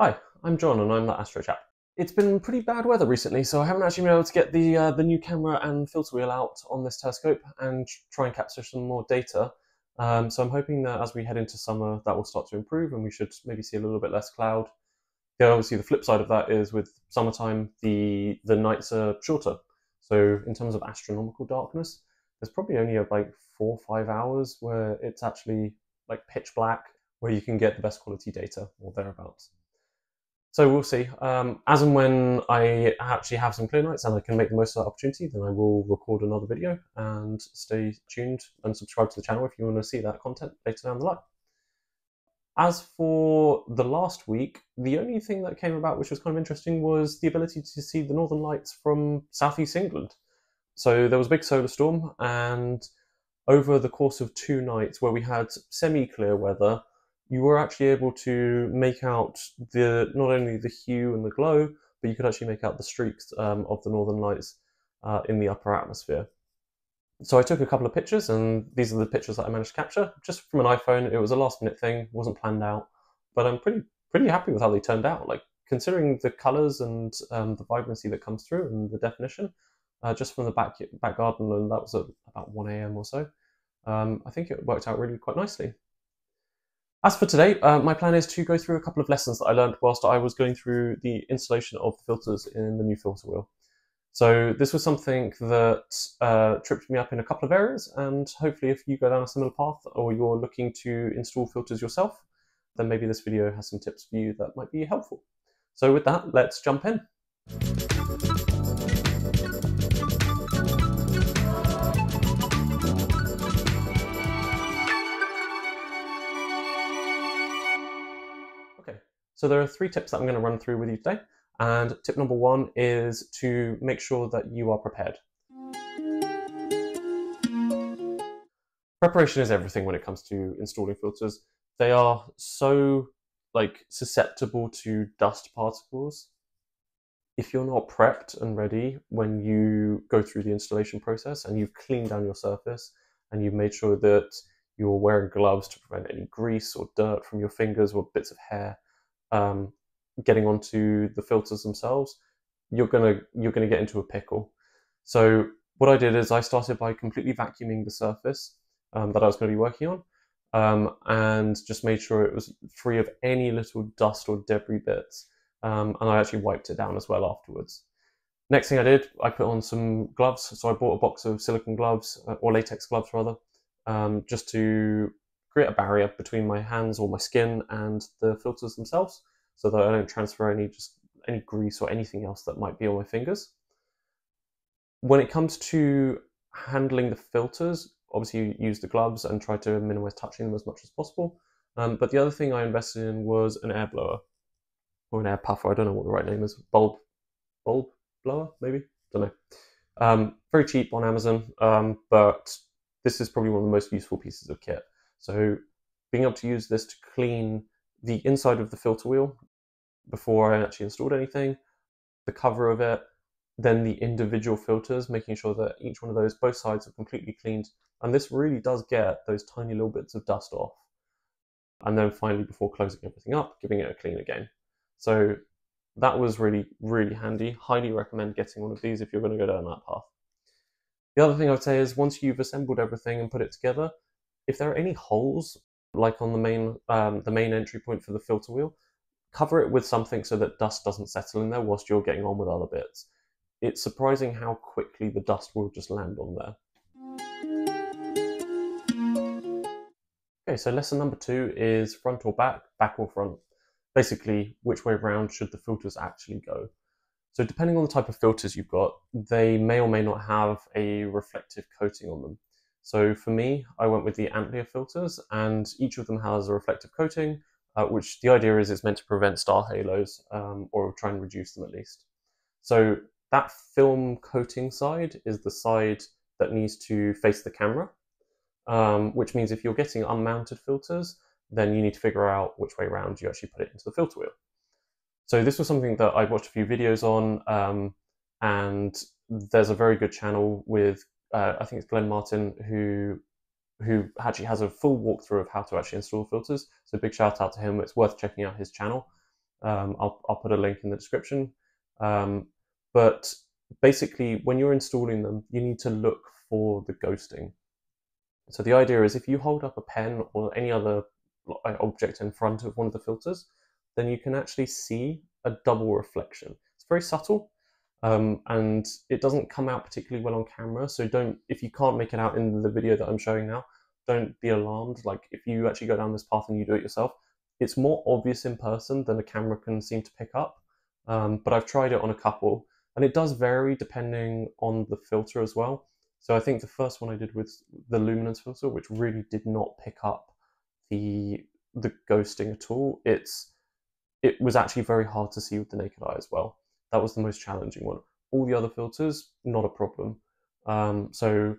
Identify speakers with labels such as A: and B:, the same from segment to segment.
A: Hi, I'm John and I'm the Astro Chap. It's been pretty bad weather recently, so I haven't actually been able to get the uh, the new camera and filter wheel out on this telescope and try and capture some more data. Um, so I'm hoping that as we head into summer, that will start to improve and we should maybe see a little bit less cloud. Yeah, obviously the flip side of that is with summertime, the the nights are shorter. So in terms of astronomical darkness, there's probably only like four or five hours where it's actually like pitch black, where you can get the best quality data or thereabouts. So we'll see. Um, as and when I actually have some clear nights and I can make the most of that opportunity, then I will record another video and stay tuned and subscribe to the channel if you want to see that content later down the line. As for the last week, the only thing that came about which was kind of interesting was the ability to see the northern lights from southeast England. So there was a big solar storm, and over the course of two nights where we had semi clear weather, you were actually able to make out the not only the hue and the glow, but you could actually make out the streaks um, of the northern lights uh, in the upper atmosphere. So I took a couple of pictures, and these are the pictures that I managed to capture just from an iPhone. It was a last minute thing, wasn't planned out, but I'm pretty pretty happy with how they turned out. Like considering the colours and um, the vibrancy that comes through and the definition, uh, just from the back back garden, and that was at about 1 a.m. or so. Um, I think it worked out really quite nicely. As for today, uh, my plan is to go through a couple of lessons that I learned whilst I was going through the installation of the filters in the new filter wheel. So this was something that uh, tripped me up in a couple of areas, and hopefully if you go down a similar path or you're looking to install filters yourself, then maybe this video has some tips for you that might be helpful. So with that, let's jump in. So there are three tips that I'm going to run through with you today. And tip number one is to make sure that you are prepared. Preparation is everything when it comes to installing filters. They are so like susceptible to dust particles. If you're not prepped and ready when you go through the installation process and you've cleaned down your surface and you've made sure that you're wearing gloves to prevent any grease or dirt from your fingers or bits of hair, um, getting onto the filters themselves, you're gonna you're gonna get into a pickle. So what I did is I started by completely vacuuming the surface um, that I was going to be working on, um, and just made sure it was free of any little dust or debris bits. Um, and I actually wiped it down as well afterwards. Next thing I did, I put on some gloves. So I bought a box of silicone gloves uh, or latex gloves rather, um, just to create a barrier between my hands or my skin and the filters themselves so that I don't transfer any just any grease or anything else that might be on my fingers. When it comes to handling the filters, obviously you use the gloves and try to minimize touching them as much as possible. Um, but the other thing I invested in was an air blower or an air puffer. I don't know what the right name is. Bulb, bulb blower, maybe. Don't know. Um, very cheap on Amazon, um, but this is probably one of the most useful pieces of kit. So being able to use this to clean the inside of the filter wheel before I actually installed anything, the cover of it, then the individual filters, making sure that each one of those, both sides are completely cleaned. And this really does get those tiny little bits of dust off. And then finally, before closing everything up, giving it a clean again. So that was really, really handy. Highly recommend getting one of these if you're going to go down that path. The other thing I would say is once you've assembled everything and put it together, if there are any holes, like on the main um, the main entry point for the filter wheel, cover it with something so that dust doesn't settle in there whilst you're getting on with other bits. It's surprising how quickly the dust will just land on there. Okay, so lesson number two is front or back, back or front. Basically, which way round should the filters actually go? So depending on the type of filters you've got, they may or may not have a reflective coating on them. So for me, I went with the Antlia filters, and each of them has a reflective coating, uh, which the idea is it's meant to prevent star halos um, or try and reduce them at least. So that film coating side is the side that needs to face the camera, um, which means if you're getting unmounted filters, then you need to figure out which way around you actually put it into the filter wheel. So this was something that I watched a few videos on, um, and there's a very good channel with uh, I think it's Glenn Martin who who actually has a full walkthrough of how to actually install filters. So big shout out to him. It's worth checking out his channel. Um, I'll, I'll put a link in the description. Um, but basically, when you're installing them, you need to look for the ghosting. So the idea is if you hold up a pen or any other object in front of one of the filters, then you can actually see a double reflection. It's very subtle um, and it doesn't come out particularly well on camera. So don't, if you can't make it out in the video that I'm showing now, don't be alarmed. Like if you actually go down this path and you do it yourself, it's more obvious in person than a camera can seem to pick up. Um, but I've tried it on a couple and it does vary depending on the filter as well. So I think the first one I did with the luminance filter, which really did not pick up the the ghosting at all. It's it was actually very hard to see with the naked eye as well. That was the most challenging one. All the other filters, not a problem. Um, so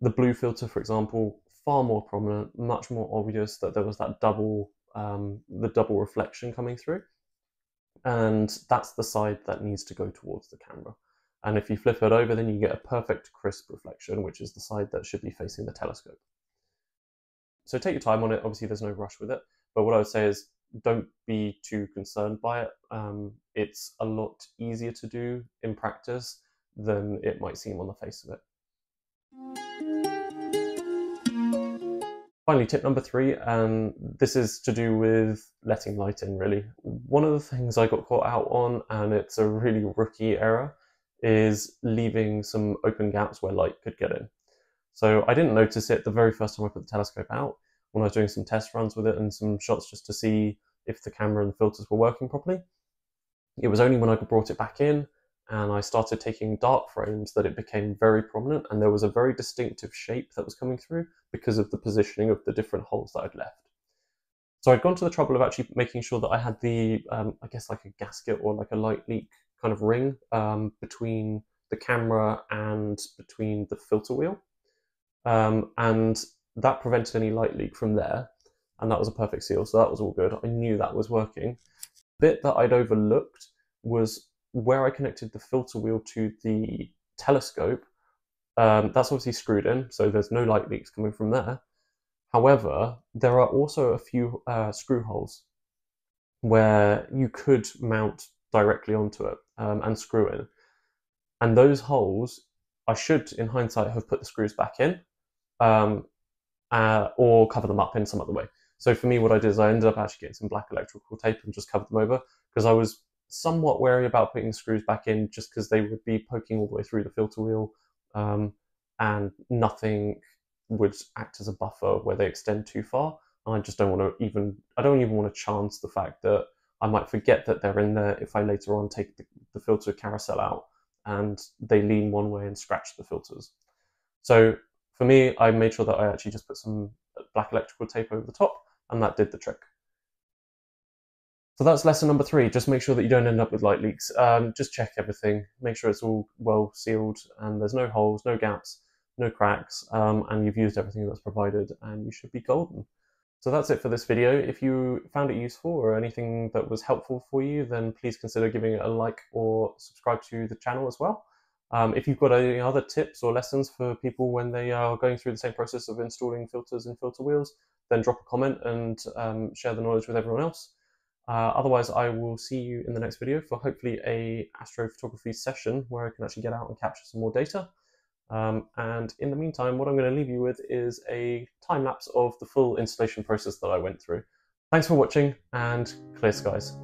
A: the blue filter, for example, far more prominent, much more obvious that there was that double um, the double reflection coming through. And that's the side that needs to go towards the camera. And if you flip it over, then you get a perfect crisp reflection, which is the side that should be facing the telescope. So take your time on it. Obviously, there's no rush with it. But what I would say is don't be too concerned by it. Um, it's a lot easier to do in practice than it might seem on the face of it. Finally, tip number three, and this is to do with letting light in, really. One of the things I got caught out on, and it's a really rookie error, is leaving some open gaps where light could get in. So I didn't notice it the very first time I put the telescope out when I was doing some test runs with it and some shots just to see if the camera and the filters were working properly. It was only when I brought it back in and I started taking dark frames that it became very prominent and there was a very distinctive shape that was coming through because of the positioning of the different holes that I'd left. So I'd gone to the trouble of actually making sure that I had the, um, I guess like a gasket or like a light leak kind of ring um, between the camera and between the filter wheel. Um, and that prevented any light leak from there. And that was a perfect seal, so that was all good. I knew that was working. The bit that I'd overlooked was where I connected the filter wheel to the telescope. Um, that's obviously screwed in, so there's no light leaks coming from there. However, there are also a few uh, screw holes where you could mount directly onto it um, and screw in. And those holes, I should, in hindsight, have put the screws back in um, uh, or cover them up in some other way. So for me, what I did is I ended up actually getting some black electrical tape and just covered them over because I was somewhat wary about putting screws back in just because they would be poking all the way through the filter wheel um, and nothing would act as a buffer where they extend too far. And I just don't want to even, I don't even want to chance the fact that I might forget that they're in there if I later on take the, the filter carousel out and they lean one way and scratch the filters. So for me, I made sure that I actually just put some black electrical tape over the top and that did the trick. So that's lesson number three. Just make sure that you don't end up with light leaks. Um, just check everything. Make sure it's all well sealed and there's no holes, no gaps, no cracks, um, and you've used everything that's provided and you should be golden. So that's it for this video. If you found it useful or anything that was helpful for you, then please consider giving it a like or subscribe to the channel as well. Um, if you've got any other tips or lessons for people when they are going through the same process of installing filters and filter wheels, then drop a comment and um, share the knowledge with everyone else. Uh, otherwise, I will see you in the next video for hopefully a astrophotography session where I can actually get out and capture some more data. Um, and in the meantime, what I'm going to leave you with is a time lapse of the full installation process that I went through. Thanks for watching and clear skies.